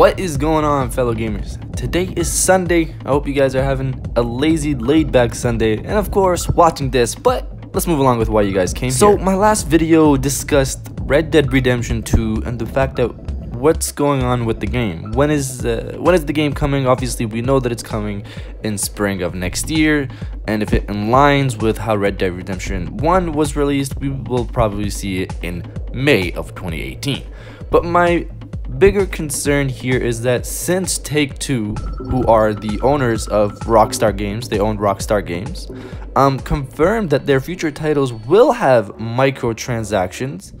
What is going on, fellow gamers? Today is Sunday. I hope you guys are having a lazy, laid back Sunday, and of course, watching this. But let's move along with why you guys came so, here. So, my last video discussed Red Dead Redemption 2 and the fact that what's going on with the game when is uh, when is the game coming obviously we know that it's coming in spring of next year and if it aligns with how red dead redemption 1 was released we will probably see it in may of 2018 but my bigger concern here is that since Take Two, who are the owners of Rockstar Games, they own Rockstar Games, um, confirmed that their future titles will have microtransactions,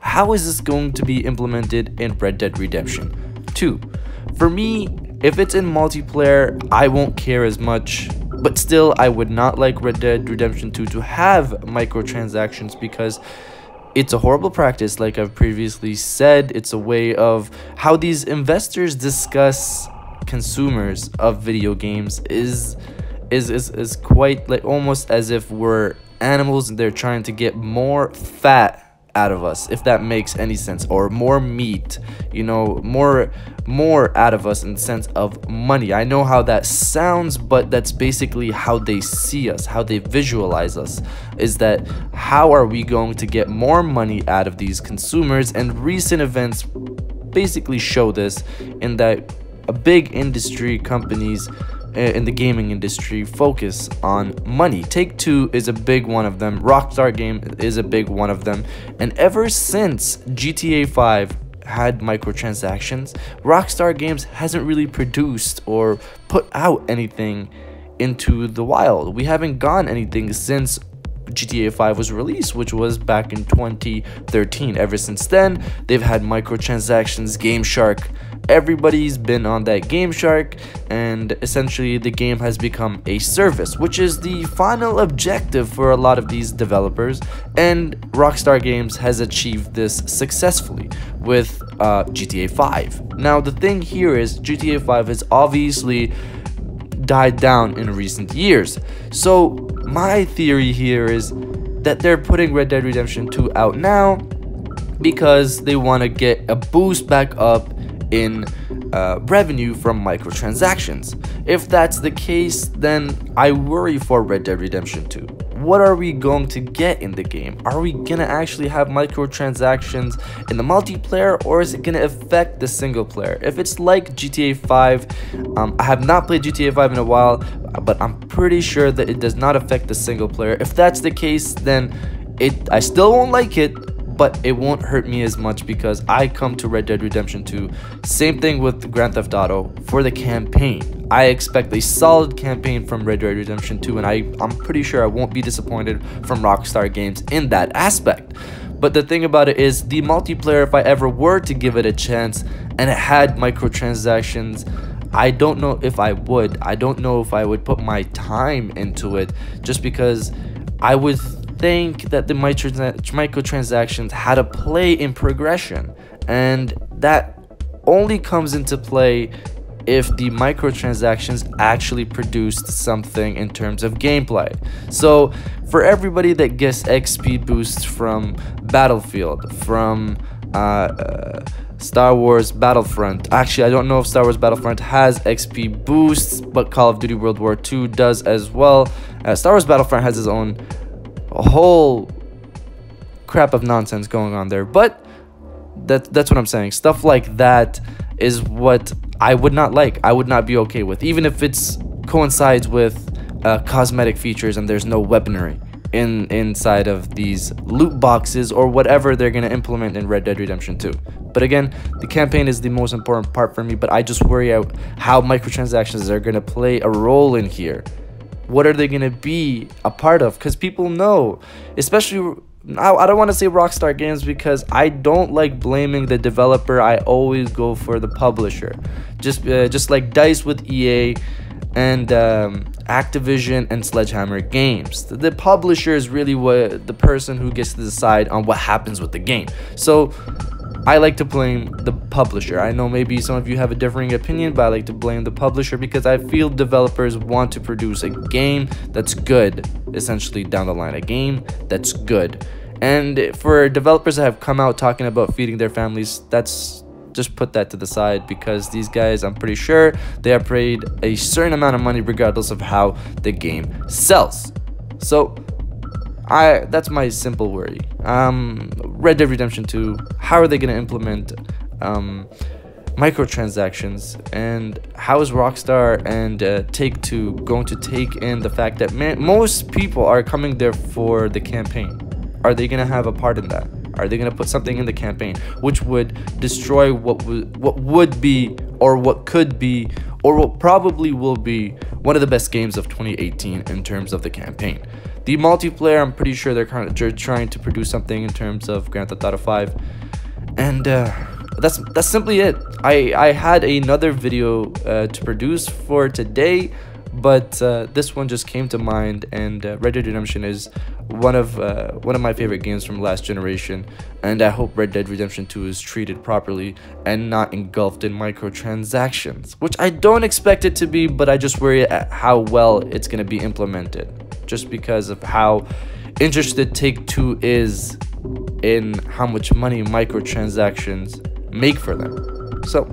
how is this going to be implemented in Red Dead Redemption 2? For me, if it's in multiplayer, I won't care as much, but still, I would not like Red Dead Redemption 2 to have microtransactions because it's a horrible practice, like I've previously said. It's a way of how these investors discuss consumers of video games is is is, is quite like almost as if we're animals and they're trying to get more fat out of us if that makes any sense or more meat you know more more out of us in the sense of money. I know how that sounds but that's basically how they see us how they visualize us is that how are we going to get more money out of these consumers? And recent events basically show this in that a big industry companies Uh, in the gaming industry focus on money. Take Two is a big one of them. Rockstar Game is a big one of them. And ever since GTA 5 had microtransactions, Rockstar Games hasn't really produced or put out anything into the wild. We haven't gone anything since GTA 5 was released, which was back in 2013. Ever since then, they've had microtransactions, Game Shark. Everybody's been on that Game Shark, and essentially the game has become a service, which is the final objective for a lot of these developers. And Rockstar Games has achieved this successfully with uh, GTA 5. Now, the thing here is GTA 5 has obviously died down in recent years. So my theory here is that they're putting Red Dead Redemption 2 out now because they want to get a boost back up in uh, revenue from microtransactions. If that's the case, then I worry for Red Dead Redemption 2 what are we going to get in the game? Are we gonna actually have microtransactions in the multiplayer or is it gonna affect the single player? If it's like GTA 5, um, I have not played GTA 5 in a while, but I'm pretty sure that it does not affect the single player. If that's the case, then it I still won't like it, but it won't hurt me as much because I come to Red Dead Redemption 2. Same thing with Grand Theft Auto for the campaign. I expect a solid campaign from Red Dead Redemption 2 and I, I'm pretty sure I won't be disappointed from Rockstar Games in that aspect. But the thing about it is the multiplayer, if I ever were to give it a chance and it had microtransactions, I don't know if I would. I don't know if I would put my time into it just because I would think that the microtransactions had a play in progression, and that only comes into play if the microtransactions actually produced something in terms of gameplay. So, for everybody that gets XP boosts from Battlefield, from uh, uh, Star Wars Battlefront. Actually, I don't know if Star Wars Battlefront has XP boosts, but Call of Duty World War II does as well. Uh, Star Wars Battlefront has its own a whole crap of nonsense going on there. But that that's what I'm saying. Stuff like that is what I would not like. I would not be okay with, even if it's coincides with uh, cosmetic features and there's no weaponry in inside of these loot boxes or whatever they're gonna implement in Red Dead Redemption 2. But again, the campaign is the most important part for me. But I just worry out how microtransactions are gonna play a role in here what are they going to be a part of? Because people know especially I, don't want to say rockstar games because i don't like blaming the developer. I always go for the publisher. Just uh, just like dice with ea and um, activision and sledgehammer games. The, the publisher is really what the person who gets to decide on what happens with the game. So I like to blame the publisher. I know maybe some of you have a differing opinion, but I like to blame the publisher because I feel developers want to produce a game that's good, essentially down the line, a game that's good. And for developers that have come out talking about feeding their families, that's just put that to the side because these guys, I'm pretty sure, they have paid a certain amount of money regardless of how the game sells. So, I that's my simple worry. Um, Red Dead Redemption 2, how are they going to implement um, microtransactions and how is Rockstar and uh, Take Two going to take in the fact that man, most people are coming there for the campaign? Are they going to have a part in that? Are they going to put something in the campaign which would destroy what would what would be or what could be or what probably will be one of the best games of 2018 in terms of the campaign? The multiplayer, I'm pretty sure they're kind of trying to produce something in terms of Grand Theft Auto 5, and uh, that's that's simply it. I I had another video uh, to produce for today, but uh, this one just came to mind, and uh, Red Dead Redemption is one of uh, one of my favorite games from last generation, and I hope Red Dead Redemption 2 is treated properly and not engulfed in microtransactions, which I don't expect it to be, but I just worry at how well it's gonna be implemented, just because of how interested Take Two is in how much money microtransactions make for them. So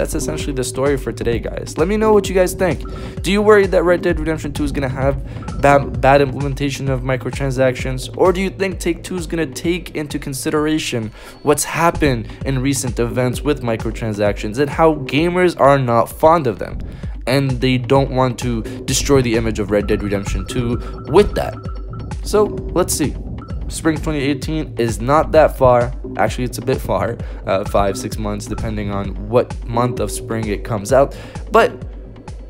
that's essentially the story for today, guys. Let me know what you guys think. Do you worry that Red Dead Redemption 2 is going to have bad, bad implementation of microtransactions? Or do you think Take Two is going to take into consideration what's happened in recent events with microtransactions and how gamers are not fond of them? And they don't want to destroy the image of Red Dead Redemption 2 with that. So let's see spring 2018 is not that far. Actually, it's a bit far, uh, five, six months, depending on what month of spring it comes out. But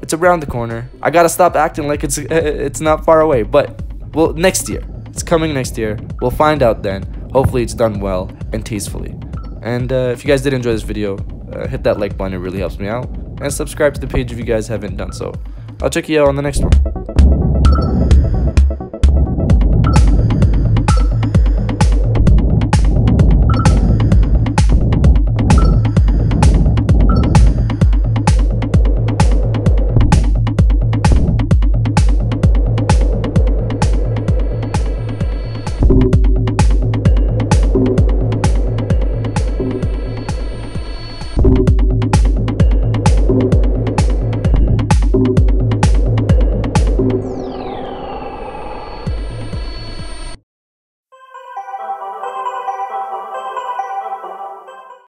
it's around the corner. I gotta stop acting like it's it's not far away. But well, next year, it's coming next year. We'll find out then. Hopefully, it's done well and tastefully. And uh, if you guys did enjoy this video, uh, hit that like button. It really helps me out. And subscribe to the page if you guys haven't done so. I'll check you out on the next one.